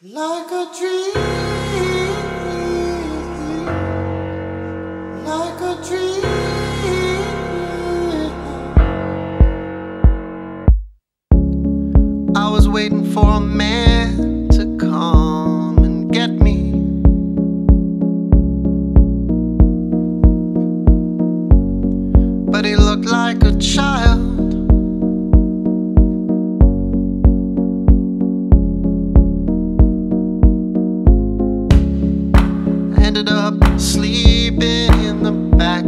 Like a dream, like a dream. I was waiting for a man to come and get me. But he looked like a child. Ended up sleeping in the back